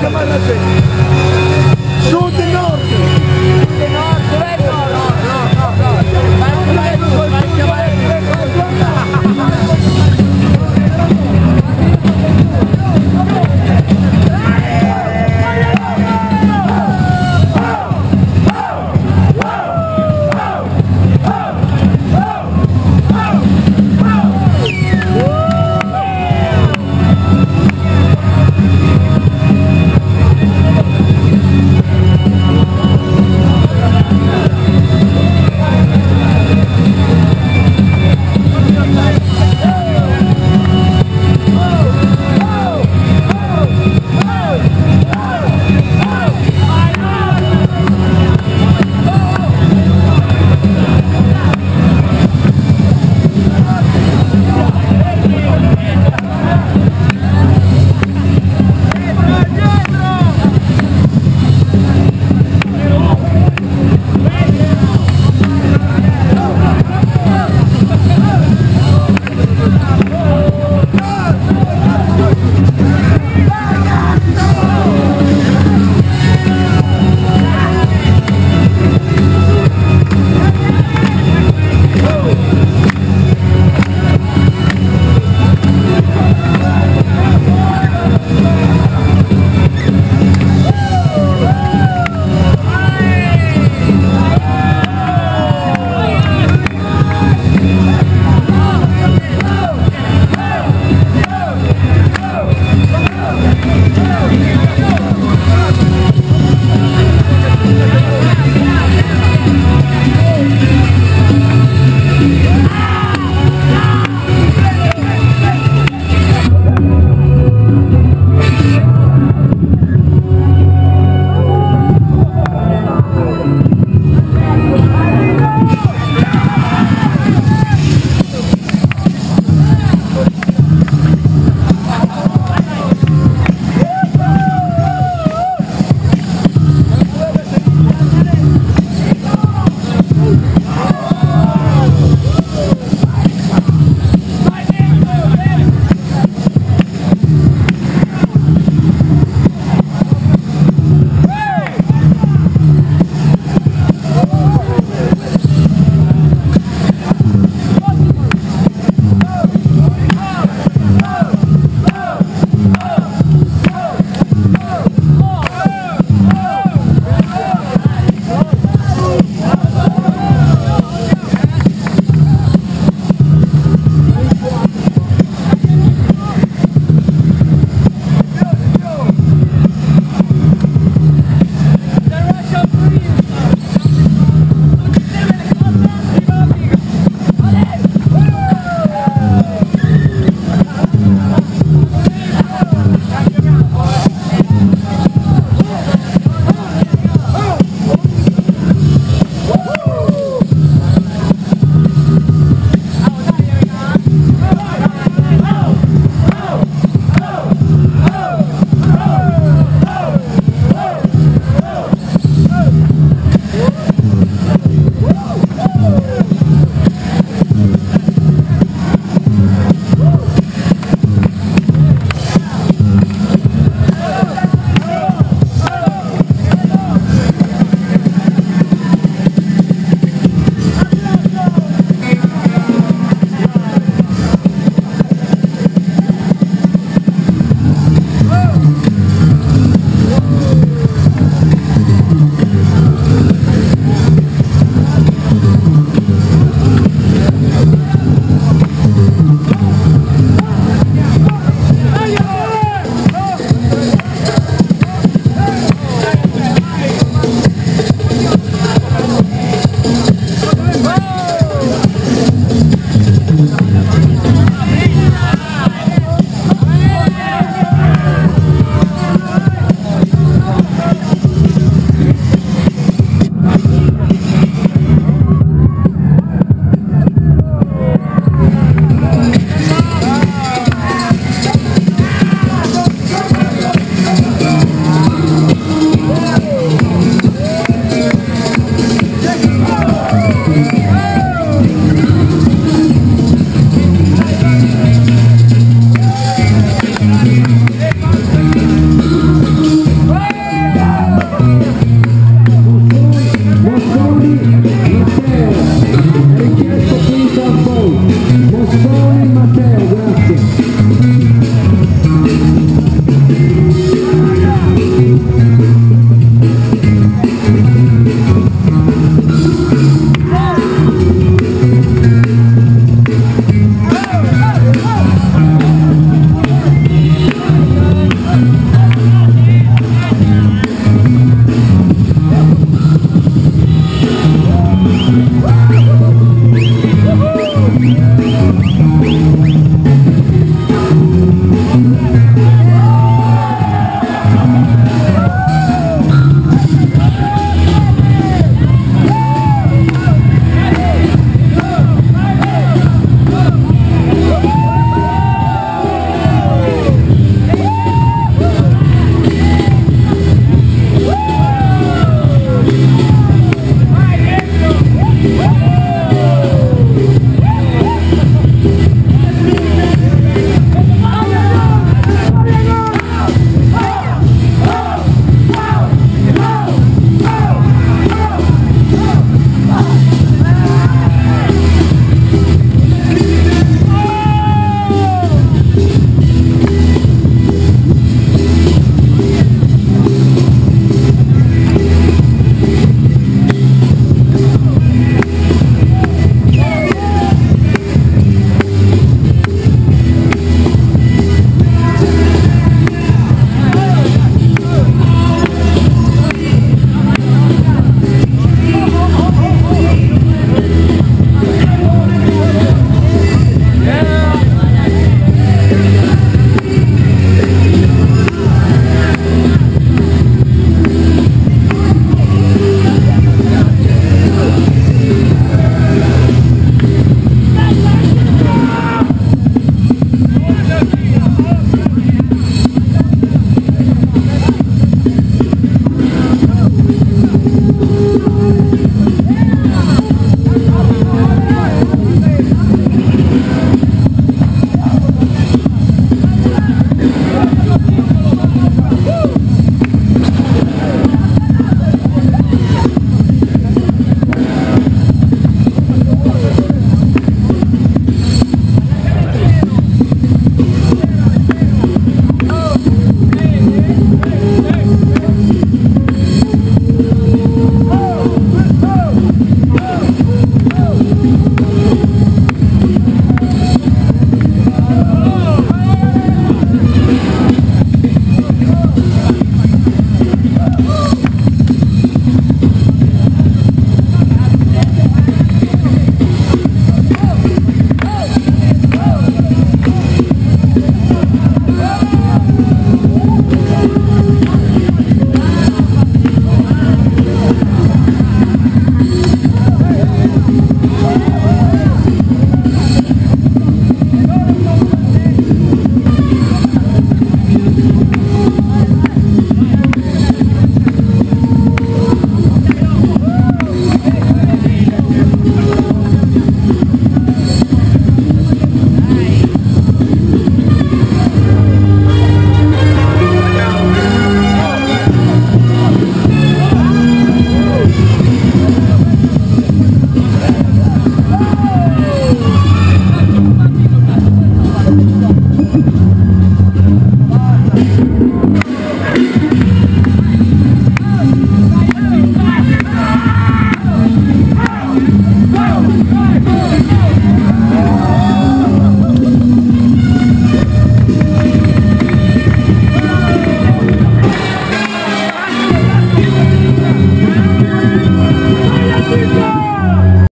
chiamare